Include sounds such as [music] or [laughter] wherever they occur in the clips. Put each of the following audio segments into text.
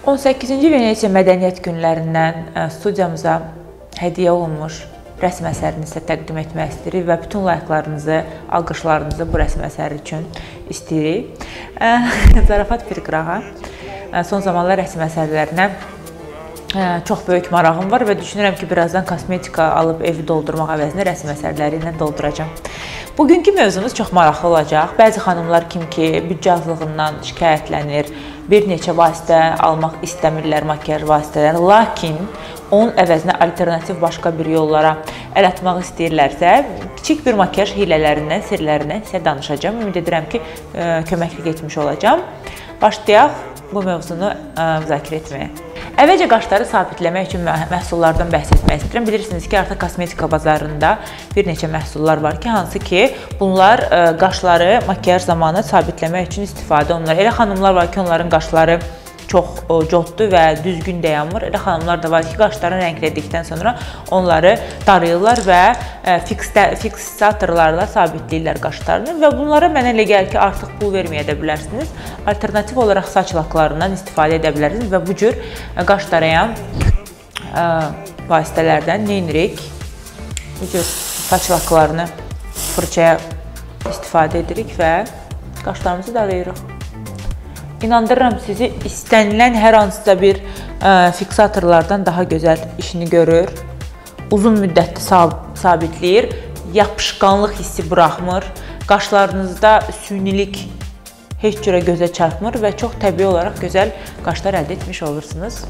18-ci Venesiya Mədəniyyət Günlərindən studiyamıza hədiyyə olunmuş rəsm əsərini sizə təqdim etmək istəyirik və bütün layıqlarınızı, alqışlarınızı bu rəsm əsəri üçün istəyirik. [laughs] Zarafat bir qırağa. Son zamanlar rəsm əsərlərinə çox böyük marağım var və düşünürəm ki, birazdan kosmetika alıb evi doldurmaq əvəzinə rəsm əsərləri ilə dolduracağam. Bugünkü mövzumuz çox maraqlı olacaq. Bəzi xanımlar kim ki, büdcə azlığından şikayətlənir, bir neçə vasitə almaq istəmirlər makiyaj vasitələrini, lakin onun əvəzinə alternativ başqa bir yollara əl atmaq istəyirlərsə, kiçik bir makiyaj hilələrindən, sirlərindən sizə danışacağam. Ümid edirəm ki, köməklik etmiş olacağam. Başlayaq bu mövzunu müzakirə etməyə. Əvvəlcə qaşları sabitləmək üçün məhsullardan bəhs etmək istəyirəm. Bilirsiniz ki, artıq kosmetika bazarında bir neçə məhsullar var ki, hansı ki, bunlar qaşları makiyaj zamanı sabitləmək üçün istifadə olunur. Elə xanımlar var ki, onların qaşları çox coddur və düzgün dayanmır. Elə xanımlar da var ki, qaşlarını rənglədikdən sonra onları darayırlar və fiksatorlarla sabitləyirlər qaşlarını və bunlara mənə elə gəlir ki, artıq pul verməyə də bilərsiniz. Alternativ olaraq saç laklarından istifadə edə bilərsiniz və bu cür qaş darayan vasitələrdən nə edirik? Bu cür saç laklarını fırçaya istifadə edirik və qaşlarımızı darayırıq. İnandırıram sizi istənilən hər hansısa bir ə, fiksatorlardan daha gözəl işini görür. Uzun müddətli sab sabitləyir, yapışqanlıq hissi buraxmır. Qaşlarınızda sünilik heç cürə gözə çarpmır və çox təbii olaraq gözəl qaşlar əldə etmiş olursunuz.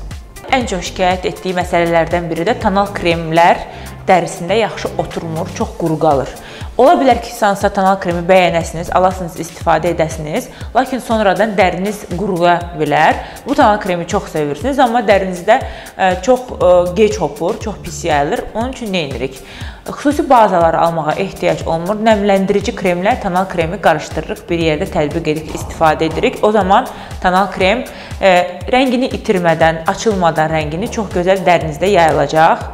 Ən çox şikayət etdiyi məsələlərdən biri də tonal kremlər dərisində yaxşı oturmur, çox quru qalır. Ola bilər ki, hansısa tonal kremi bəyənəsiniz, alasınız, istifadə edəsiniz, lakin sonradan dəriniz quruya bilər. Bu tonal kremi çox sevirsiniz, amma dərinizdə e, çox e, gec hopur, çox pis yayılır. Onun üçün nə edirik? Xüsusi bazalar almağa ehtiyac olmur. Nəmləndirici kremlər tonal kremi qarışdırırıq, bir yerdə tətbiq edirik, istifadə edirik. O zaman tonal krem e, rəngini itirmədən, açılmadan rəngini çox gözəl dərinizdə yayılacaq.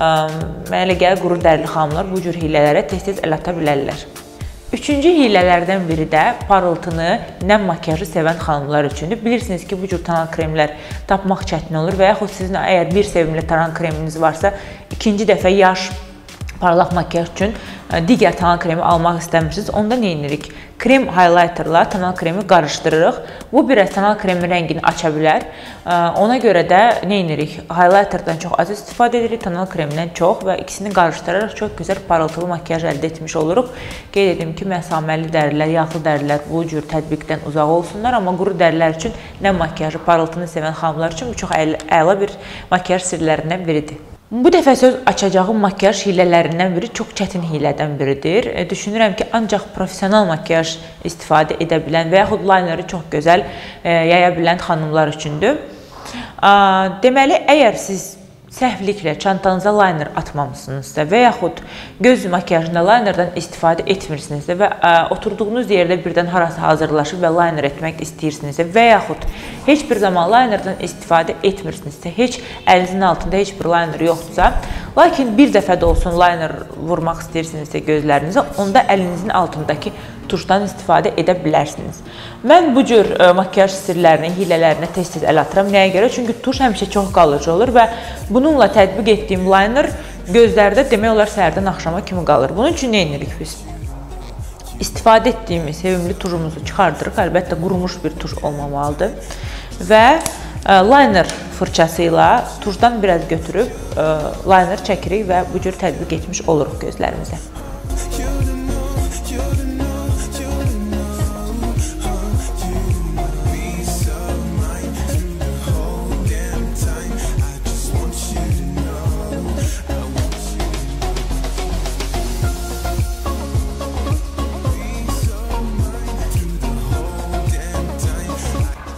Mənə elə gəlir quru dərili xanımlar bu cür hiylələrə tez-tez əl ata bilərlər. Üçüncü hiylələrdən biri də parıltını, nəm makiyajı sevən xanımlar üçündür. Bilirsiniz ki, bu cür tonal kremlər tapmaq çətin olur və yaxud sizin əgər bir sevimli tonal kreminiz varsa, ikinci dəfə yaş parlaq makiyaj üçün digər tonal kremi almaq istəmirsiniz, onda nə edirik? Krem highlighterla tonal kremi qarışdırırıq. Bu biraz tonal kremin rəngini aça bilər. Ona görə də nə edirik? Highlighterdan çox az istifadə edirik, tonal kremindən çox və ikisini qarışdıraraq çox gözəl parıltılı makiyaj əldə etmiş oluruq. Qeyd edim ki, məsaməli dərilər, yağlı dərilər bu cür tətbiqdən uzaq olsunlar, amma quru dərilər üçün nə makiyajı, parıltını sevən xanımlar üçün bu çox əla bir makiyaj sirlərindən biridir. Bu dəfə söz açacağım makiyaj hiylələrindən biri çox çətin hiylədən biridir. E, düşünürəm ki, ancaq professional makiyaj istifadə edə bilən və yaxud layneri çox gözəl e, yaya bilən xanımlar üçündür. Deməli, əgər siz səhvliklə çantanıza layner atmamısınızsa və yaxud göz makiyajında laynerdən istifadə etmirsinizsə və ə, oturduğunuz yerdə birdən harasa hazırlaşıb və layner etmək istəyirsinizsə və yaxud heç bir zaman laynerdən istifadə etmirsinizsə, heç əlinizin altında heç bir layner yoxdursa, lakin bir dəfə də olsun layner vurmaq istəyirsinizsə gözlərinizə, onda əlinizin altındakı tuşdan istifadə edə bilərsiniz. Mən bu cür e, makiyaj sirlərini, hilələrinə tez-tez əl atıram. Nəyə görə? Çünki tuş həmişə çox qalıcı olur və bununla tətbiq etdiyim liner gözlərdə demək olar səhərdən axşama kimi qalır. Bunun üçün nə edirik biz? İstifadə etdiyimiz sevimli tuşumuzu çıxardırıq. Əlbəttə qurumuş bir tuş olmamalıdır. Və e, liner fırçası ilə tuşdan biraz götürüb e, liner çəkirik və bu cür tətbiq etmiş oluruq gözlərimizə.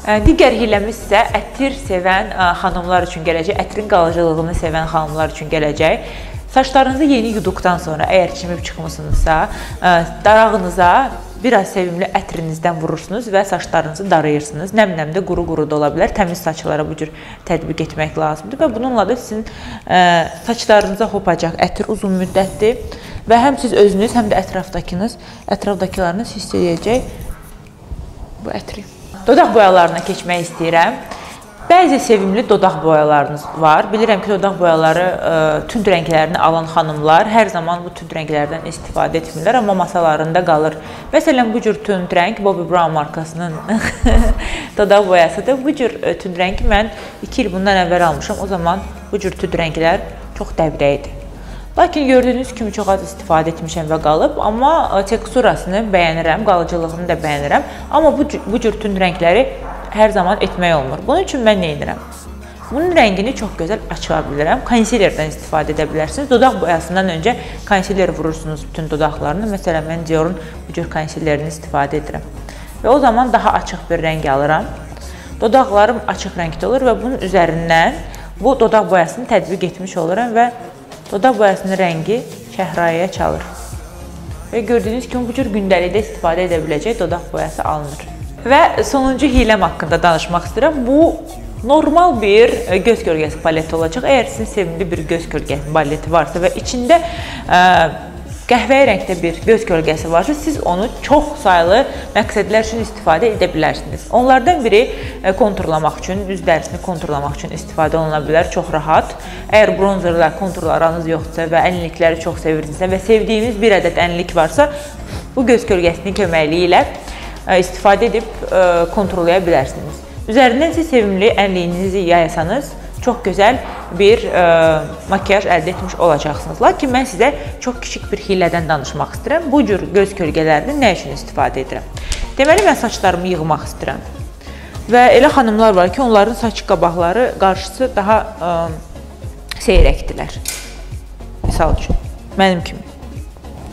Digər hiləmiz isə ətir sevən xanımlar üçün gələcək, ətrin qalıcılığını sevən xanımlar üçün gələcək. Saçlarınızı yeni yuduqdan sonra əgər çimib çıxmısınızsa, darağınıza biraz sevimli ətrinizdən vurursunuz və saçlarınızı darayırsınız. Nəm-nəmdə, quru-quru da ola bilər. Təmiz saçlara bu cür tətbiq etmək lazımdır və bununla da sizin saçlarınıza hopacaq ətir uzun müddətli və həm siz özünüz, həm də ətrafdakınız, ətrafdakılarınız hiss edəcək bu ətri. Dodaq boyalarına keçmək istəyirəm. bəzi sevimli dodaq boyalarınız var. Bilirəm ki, dodaq boyaları ə, tünd rənglərini alan xanımlar hər zaman bu tünd rənglərdən istifadə etmirlər, amma masalarında qalır. Məsələn, bu cür tünd rəng Bobbi Brown markasının [laughs] dodaq boyasıdır. Bu cür tünd rəngi mən 2 il bundan əvvəl almışam. O zaman bu cür tünd rənglər çox dəvrə idi. Lakin gördüyünüz kimi çox az istifadə etmişəm və qalıb, amma e, teksturasını bəyənirəm, qalıcılığını da bəyənirəm. Amma bu bu cür tünd rəngləri hər zaman etmək olmur. Bunun üçün mən nə edirəm? Bunun rəngini çox gözəl aça bilirəm. Konsilerdən istifadə edə bilərsiniz. Dodaq boyasından öncə konsiler vurursunuz bütün dodaqlarını. Məsələn, mən Diorun bu cür konsilerini istifadə edirəm. Və o zaman daha açıq bir rəng alıram. Dodaqlarım açıq rəngdə olur və bunun üzərindən bu dodaq boyasını tətbiq etmiş oluram və Dodaq boyasının rəngi şəhrayəyə çalır. Və gördüyünüz kimi bu cür gündəlikdə istifadə edə biləcək dodaq boyası alınır. Və sonuncu hiləm haqqında danışmaq istəyirəm. Bu normal bir e, göz kölgəsi paleti olacaq. Əgər sizin sevimli bir göz kölgəsi paleti varsa və içində ə, e, qəhvəyi rəngdə bir göz kölgəsi varsa, siz onu çox saylı məqsədlər üçün istifadə edə bilərsiniz. Onlardan biri e, konturlamaq üçün, üz dərisini konturlamaq üçün istifadə oluna bilər, çox rahat. Əgər bronzerlə konturlarınız yoxdursa və ənlikləri çox sevirdinizsə və sevdiyiniz bir ədəd ənlik varsa, bu göz kölgəsinin köməkliyi ilə e, istifadə edib e, konturlaya bilərsiniz. Üzərindən siz sevimli ənliyinizi yayasanız, çox gözəl bir ə, e, makiyaj əldə etmiş olacaqsınız. Lakin mən sizə çox kiçik bir hiylədən danışmaq istəyirəm. Bu cür göz kölgələrini nə üçün istifadə edirəm? Deməli mən saçlarımı yığmaq istəyirəm. Və elə xanımlar var ki, onların saç qabaqları qarşısı daha ə, e, seyrəkdilər. Məsəl üçün, mənim kimi.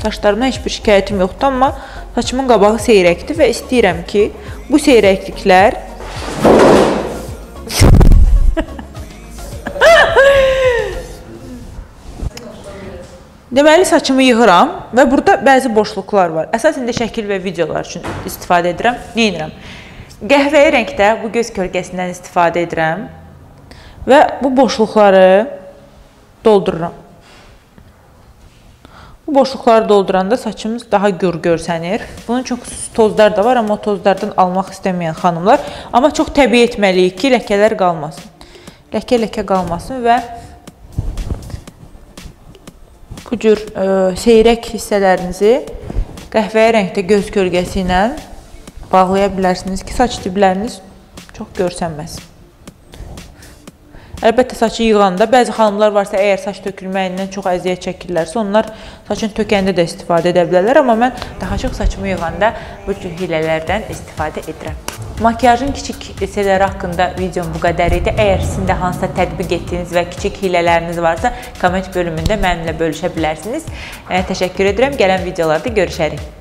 Saçlarımdan heç bir şikayətim yoxdur, amma saçımın qabağı seyrəkdir və istəyirəm ki, bu seyrəkliklər Deməli saçımı yığıram və burada bəzi boşluqlar var. Əsasən də şəkil və videolar üçün istifadə edirəm. Nə edirəm? Qəhvəyi rəngdə bu göz kölgəsindən istifadə edirəm və bu boşluqları doldururam. Bu boşluqları dolduranda saçımız daha gür görsənir. Bunun çox tozlar da var, amma o tozlardan almaq istəməyən xanımlar. Amma çox təbii etməliyik ki, ləkələr qalmasın. Ləkə-ləkə qalmasın və bu cür ə, e, seyrək hissələrinizi qəhvəyi rəngdə göz kölgəsi ilə bağlaya bilərsiniz ki, saç dibləriniz çox görsənməsin. Əlbəttə saçı yığanda bəzi xanımlar varsa, əgər saç tökülməyindən çox əziyyət çəkirlərsə, onlar saçın tökəndə də istifadə edə bilərlər, amma mən daha çox saçımı yığanda bu cür hilələrdən istifadə edirəm. Makiyajın kiçik hissələri haqqında videom bu qədər idi. Əgər sizin də hansısa tətbiq etdiyiniz və kiçik hilələriniz varsa, komment bölümündə mənimlə bölüşə bilərsiniz. Təşəkkür edirəm. Gələn videolarda görüşərik.